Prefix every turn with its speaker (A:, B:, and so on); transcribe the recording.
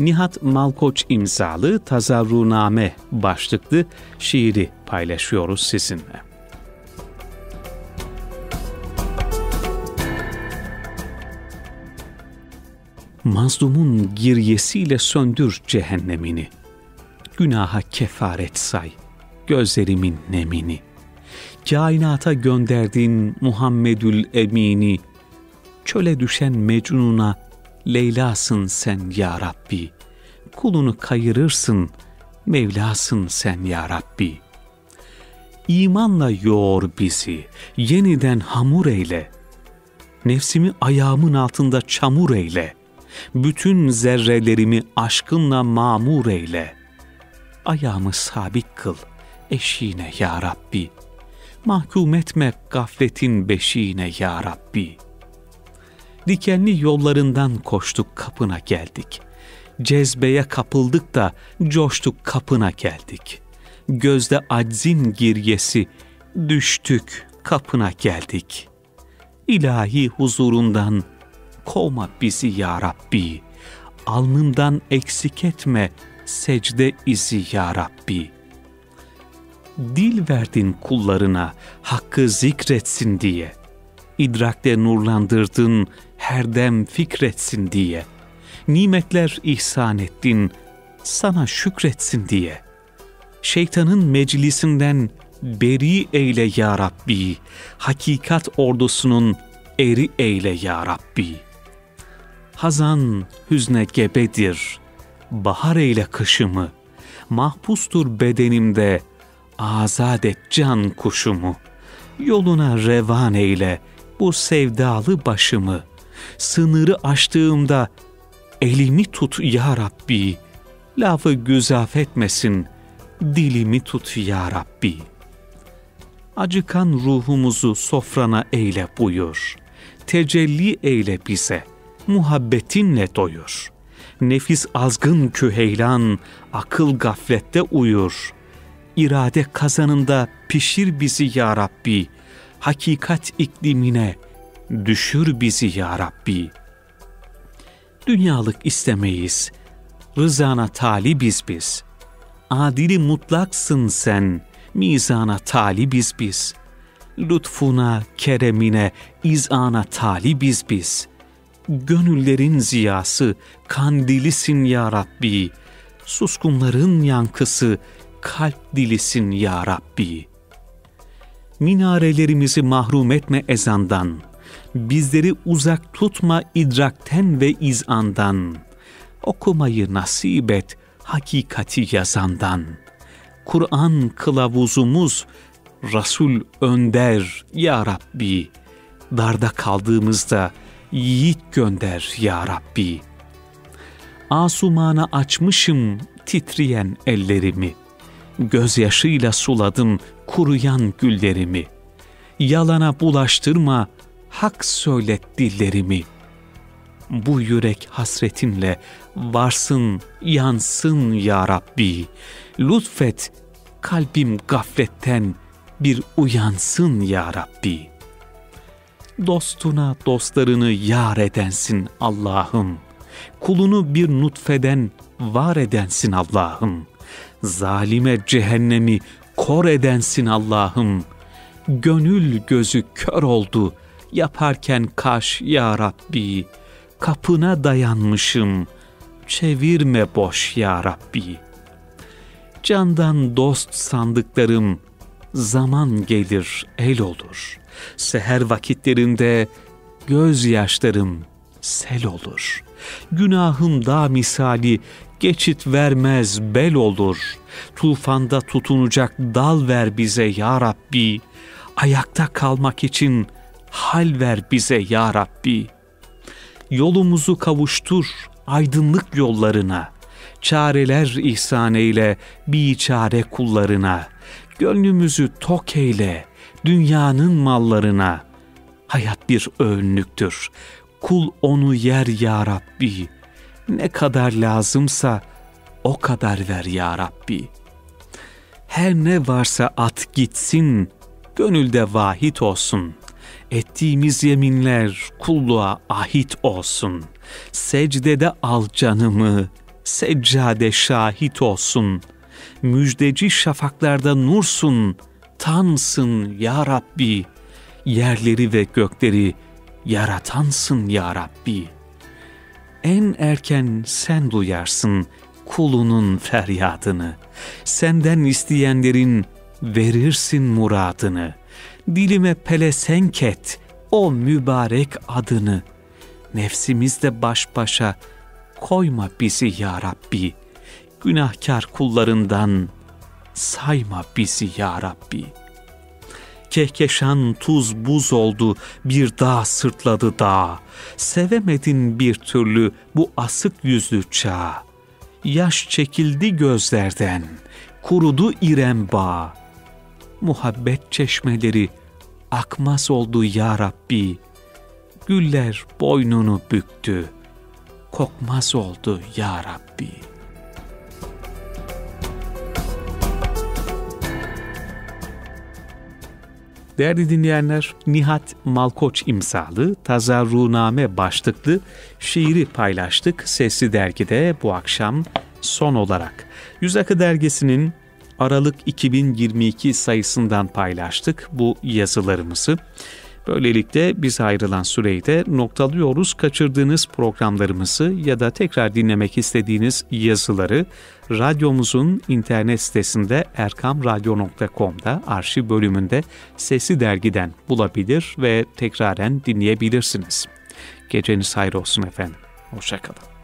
A: Nihat Malkoç imzalı Tazarruname başlıklı şiiri paylaşıyoruz sizinle. Mazlumun giryesiyle söndür cehennemini. Günaha kefaret say, gözlerimin nemini. Kainata gönderdin Muhammedül Emini. Çöle düşen Mecnun'a Leyla'sın sen ya Rabbi. Kulunu kayırırsın, Mevlasın sen ya Rabbi. İmanla yoğur bizi, yeniden hamur eyle. Nefsimi ayağımın altında çamur eyle. Bütün zerrelerimi aşkınla mamur eyle. Ayağımı sabit kıl, eşiğine ya Rabbi. Mahkum etme gafletin beşiğine ya Rabbi.'' Dikenli yollarından koştuk kapına geldik. Cezbeye kapıldık da coştuk kapına geldik. Gözde aczin giryesi düştük kapına geldik. İlahi huzurundan kovma bizi ya Rabbi. Alnımdan eksik etme secde izi ya Rabbi. Dil verdin kullarına hakkı zikretsin diye. İdrakte nurlandırdın her dem fikretsin diye. Nimetler ihsan ettin, sana şükretsin diye. Şeytanın meclisinden beri eyle ya Rabbi, hakikat ordusunun eri eyle ya Rabbi. Hazan hüzne gebedir, bahar eyle kışımı, mahpustur bedenimde, azad et can kuşumu. Yoluna revan eyle bu sevdalı başımı sınırı aştığımda elimi tut ya Rabbi, lafı güzaf etmesin, dilimi tut ya Rabbi. Acıkan ruhumuzu sofrana eyle buyur, tecelli eyle bize, muhabbetinle doyur. Nefis azgın küheylan, akıl gaflette uyur. İrade kazanında pişir bizi ya Rabbi, hakikat iklimine, düşür bizi ya Rabbi. Dünyalık istemeyiz, rızana talibiz biz. Adili mutlaksın sen, mizana talibiz biz. Lütfuna, keremine, izana talibiz biz. Gönüllerin ziyası, kandilisin ya Rabbi. Suskunların yankısı, kalp dilisin ya Rabbi. Minarelerimizi mahrum etme ezandan.'' Bizleri uzak tutma idrakten ve izandan. Okumayı nasip et hakikati yazandan. Kur'an kılavuzumuz, Resul önder ya Rabbi. Darda kaldığımızda yiğit gönder ya Rabbi. Asumana açmışım titreyen ellerimi. Gözyaşıyla suladım kuruyan güllerimi. Yalana bulaştırma hak söylet dillerimi. Bu yürek hasretinle varsın, yansın ya Rabbi. Lütfet, kalbim gafletten bir uyansın ya Rabbi. Dostuna dostlarını yar edensin Allah'ım. Kulunu bir nutfeden var edensin Allah'ım. Zalime cehennemi kor edensin Allah'ım. Gönül gözü kör oldu, yaparken kaş ya Rabbi, kapına dayanmışım, çevirme boş ya Rabbi. Candan dost sandıklarım, zaman gelir el olur. Seher vakitlerinde gözyaşlarım sel olur. Günahım da misali geçit vermez bel olur. Tufanda tutunacak dal ver bize ya Rabbi. Ayakta kalmak için hal ver bize ya Rabbi. Yolumuzu kavuştur aydınlık yollarına, çareler ihsan eyle çare kullarına, gönlümüzü tok eyle dünyanın mallarına. Hayat bir öğünlüktür, kul onu yer ya Rabbi. Ne kadar lazımsa o kadar ver ya Rabbi. Her ne varsa at gitsin, gönülde vahit olsun ettiğimiz yeminler kulluğa ahit olsun. Secdede al canımı, seccade şahit olsun. Müjdeci şafaklarda nursun, tansın ya Rabbi. Yerleri ve gökleri yaratansın ya Rabbi. En erken sen duyarsın kulunun feryadını. Senden isteyenlerin verirsin muradını. Dilime pelesenk et o mübarek adını. Nefsimizde baş başa koyma bizi ya Rabbi. Günahkar kullarından sayma bizi ya Rabbi. Kehkeşan tuz buz oldu, bir dağ sırtladı dağ. Sevemedin bir türlü bu asık yüzlü çağ. Yaş çekildi gözlerden, kurudu İrem bağ. Muhabbet çeşmeleri akmaz oldu ya Rabbi. Güller boynunu büktü, kokmaz oldu ya Rabbi.'' Değerli dinleyenler, Nihat Malkoç imzalı Tazarruname başlıklı şiiri paylaştık Sesli Dergi'de bu akşam son olarak. Yüz Akı Dergisi'nin Aralık 2022 sayısından paylaştık bu yazılarımızı. Böylelikle biz ayrılan süreyi de noktalıyoruz. Kaçırdığınız programlarımızı ya da tekrar dinlemek istediğiniz yazıları radyomuzun internet sitesinde erkamradyo.com'da arşiv bölümünde Sesi Dergi'den bulabilir ve tekraren dinleyebilirsiniz. Geceniz hayır olsun efendim. Hoşçakalın.